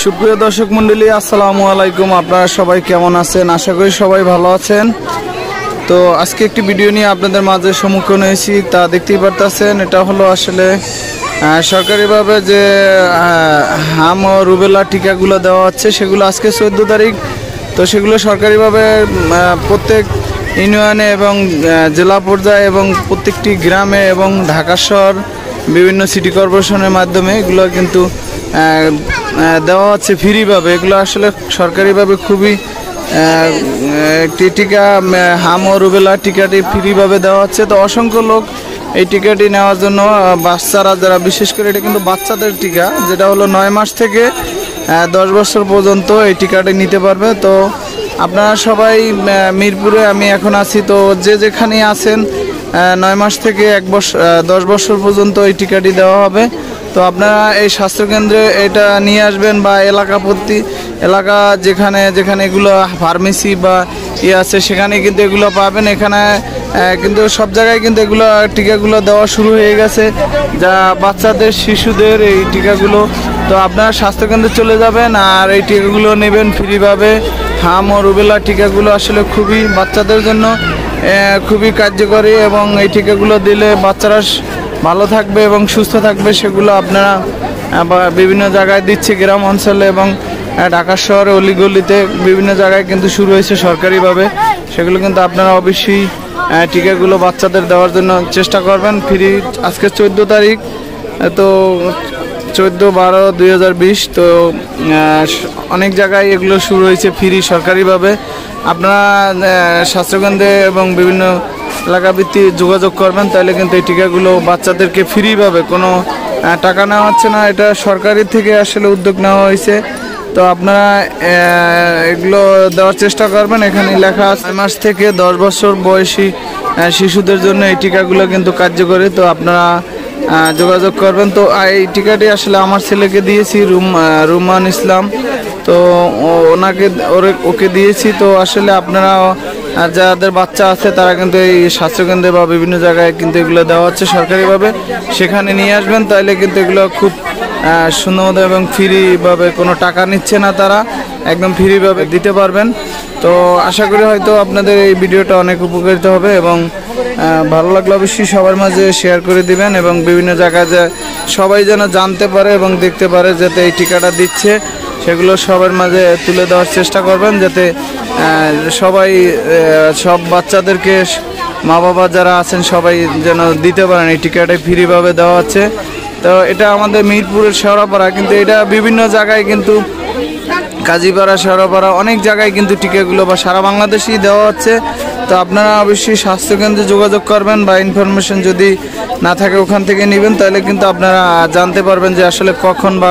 সুপ্রিয় দর্শক মন্ডলী, আসসালামু আলাইকুম। আপনারা সবাই কেমন আছেন? আশা করি সবাই ভালো আছেন। তো আজকে একটি ভিডিও নিয়ে আপনাদের মাঝে সম্মুখীন হয়েছি। তা দেখতেই পারতেছেন, এটা হলো আসলে সরকারিভাবে যে হাম ও রুবেলা টিকাগুলো দেওয়া হচ্ছে, সেগুলো আজকে চোদ্দ তারিখ। তো সেগুলো সরকারিভাবে প্রত্যেক ইউনিয়নে এবং জেলা পর্যায়ে এবং প্রত্যেকটি গ্রামে এবং ঢাকা শহর বিভিন্ন সিটি কর্পোরেশনের মাধ্যমে এগুলো কিন্তু দেওয়া হচ্ছে ফ্রিভাবে এগুলো আসলে সরকারিভাবে খুবই একটি টিকা হাম ও রুবেলা টিকাটি ফ্রিভাবে দেওয়া হচ্ছে। তো অসংখ্য লোক এই টিকাটি নেওয়ার জন্য বাচ্চারা যারা, বিশেষ করে এটা কিন্তু বাচ্চাদের টিকা, যেটা হলো নয় মাস থেকে দশ বছর পর্যন্ত এই টিকাটি নিতে পারবে। তো আপনারা সবাই মিরপুরে আমি এখন আছি। তো যে যেখানে আছেন নয় মাস থেকে এক বছর দশ বছর পর্যন্ত এই টিকাটি দেওয়া হবে। তো আপনারা এই স্বাস্থ্যকেন্দ্রে এটা নিয়ে আসবেন বা এলাকা প্রতি এলাকা যেখানে যেখানে এগুলো ফার্মেসি বা ইয়ে আছে, সেখানে কিন্তু এগুলো পাবেন। এখানে কিন্তু সব জায়গায় কিন্তু এগুলো, টিকাগুলো দেওয়া শুরু হয়ে গেছে। যা বাচ্চাদের, শিশুদের এই টিকাগুলো। তো আপনারা স্বাস্থ্যকেন্দ্রে চলে যাবেন আর এই টিকাগুলো নেবেন ফ্রিভাবে হাম ও রুবেলা টিকাগুলো আসলে খুবই বাচ্চাদের জন্য খুবই কার্যকরী এবং এই টিকাগুলো দিলে বাচ্চারা ভালো থাকবে এবং সুস্থ থাকবে, সেগুলো আপনারা বিভিন্ন জায়গায় দিচ্ছে গ্রাম অঞ্চলে এবং ঢাকা শহরে অলিগলিতে বিভিন্ন জায়গায় কিন্তু শুরু হয়েছে সরকারিভাবে। সেগুলো কিন্তু আপনারা অবশ্যই টিকাগুলো বাচ্চাদের দেওয়ার জন্য চেষ্টা করবেন। ফ্রি আজকে চোদ্দ তারিখ, তো চোদ্দ বারো দুই তো অনেক জায়গায় এগুলো শুরু হয়েছে ফ্রি সরকারিভাবে। আপনারা স্বাস্থ্যকেন্দ্রে এবং বিভিন্ন এলাকা ভিত্তিক যোগাযোগ করবেন, তাহলে কিন্তু এই টিকাগুলো বাচ্চাদেরকে ফ্রিভাবে কোনো টাকা নেওয়া হচ্ছে না। এটা সরকারি থেকে আসলে উদ্যোগ নেওয়া হয়েছে। তো আপনারা এগুলো দেওয়ার চেষ্টা করবেন। এখানে লেখা ছয় মাস থেকে দশ বছর বয়সী শিশুদের জন্য এই টিকাগুলো কিন্তু কার্যকরী। তো আপনারা যোগাযোগ করবেন। তো এই টিকাটি আসলে আমার ছেলেকে দিয়েছি রুম রুমান ইসলাম। তো ওনাকে ওকে দিয়েছি। তো আসলে আপনারা আহ, যাদের বাচ্চা আছে তারা কিন্তু এই স্বাস্থ্যকেন্দ্রে বা বিভিন্ন জায়গায় কিন্তু এগুলো দেওয়া হচ্ছে সরকারিভাবে। সেখানে নিয়ে আসবেন তাহলে কিন্তু এগুলো খুব সুন্দর এবং ফ্রিভাবে কোনো টাকা নিচ্ছে না তারা। একদম ফ্রিভাবে দিতে পারবেন। তো আশা করি হয়তো আপনাদের এই ভিডিওটা অনেক উপকারিত হবে এবং ভালো লাগলে অবশ্যই সবার মাঝে শেয়ার করে দিবেন এবং বিভিন্ন জায়গায় যে সবাই যেন জানতে পারে এবং দেখতে পারে যাতে এই টিকাটা দিচ্ছে, সেগুলো সবার মাঝে তুলে দেওয়ার চেষ্টা করবেন যাতে সবাই সব বাচ্চাদেরকে মা বাবা যারা আছেন সবাই যেন দিতে পারেন, এই টিকাটা ফ্রিভাবে দেওয়া হচ্ছে। তো এটা আমাদের মিরপুরের শেওড়াপাড়া, কিন্তু এটা বিভিন্ন জায়গায় কিন্তু কাজীপাড়া, শেওড়াপাড়া অনেক জায়গায় কিন্তু টিকাগুলো বা সারা বাংলাদেশেই দেওয়া হচ্ছে। তো আপনারা অবশ্যই স্বাস্থ্যকেন্দ্রে যোগাযোগ করবেন বা ইনফরমেশন যদি না থাকে ওখান থেকে নেবেন, তাহলে কিন্তু আপনারা জানতে পারবেন যে আসলে কখন বা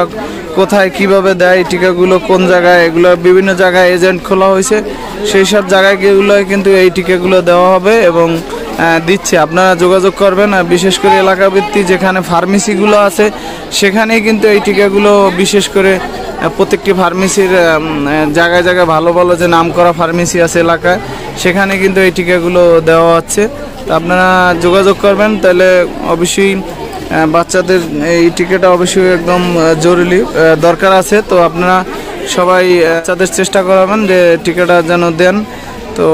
কোথায় কীভাবে দেয় টিকাগুলো কোন জায়গায়, এগুলো বিভিন্ন জায়গায় এজেন্ট খোলা হয়েছে। সেই সব জায়গায় এগুলোয় কিন্তু এই টিকাগুলো দেওয়া হবে এবং দিচ্ছে। আপনারা যোগাযোগ করবেন, আর বিশেষ করে এলাকা ভিত্তিক যেখানে ফার্মেসিগুলো আছে, সেখানেই কিন্তু এই টিকাগুলো বিশেষ করে প্রত্যেকটি ফার্মেসির জায়গায় জায়গায় ভালো ভালো যে নাম করা ফার্মেসি আছে এলাকায়, সেখানে কিন্তু এই টিকাগুলো দেওয়া হচ্ছে। তো আপনারা যোগাযোগ করবেন, তাহলে অবশ্যই বাচ্চাদের এই টিকাটা অবশ্যই একদম জরুরি দরকার আছে। তো আপনারা সবাই বাচ্চাদের চেষ্টা করাবেন যে টিকাটা যেন দেন। তো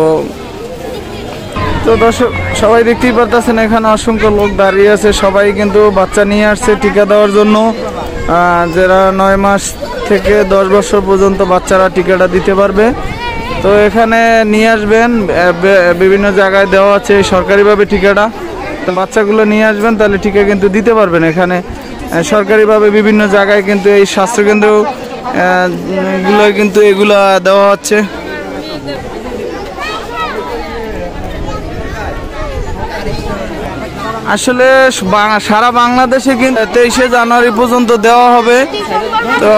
তো দর্শক, সবাই দেখতেই পারতেছেন, এখানে অসংখ্য লোক দাঁড়িয়ে আছে। সবাই কিন্তু বাচ্চা নিয়ে আসছে টিকা দেওয়ার জন্য। যারা নয় মাস থেকে দশ বছর পর্যন্ত বাচ্চারা টিকাটা দিতে পারবে। তো এখানে নিয়ে আসবেন বিভিন্ন জায়গায় দেওয়া আছে সরকারিভাবে টিকাটা। তো বাচ্চাগুলো নিয়ে আসবেন তাহলে টিকা কিন্তু দিতে পারবেন এখানে। সরকারিভাবে বিভিন্ন জায়গায় কিন্তু এই স্বাস্থ্যকেন্দ্র আহ, কিন্তু এগুলো দেওয়া হচ্ছে। আসলে সারা বাংলাদেশে কিন্তু তেইশে জানুয়ারি পর্যন্ত দেওয়া হবে। তো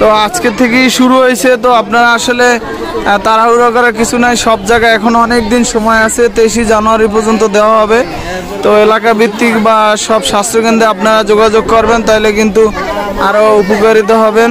তো আজকে থেকেই শুরু হয়েছে। তো আপনারা আসলে তাড়াহুড়ো করার কিছু নাই। সব জায়গায় এখন অনেক দিন সময় আছে। তেইশে জানুয়ারি পর্যন্ত দেওয়া হবে। তো এলাকা ভিত্তিক বা সব স্বাস্থ্যকেন্দ্রে আপনারা যোগাযোগ করবেন তাহলে কিন্তু আরও উপকারিত হবেন।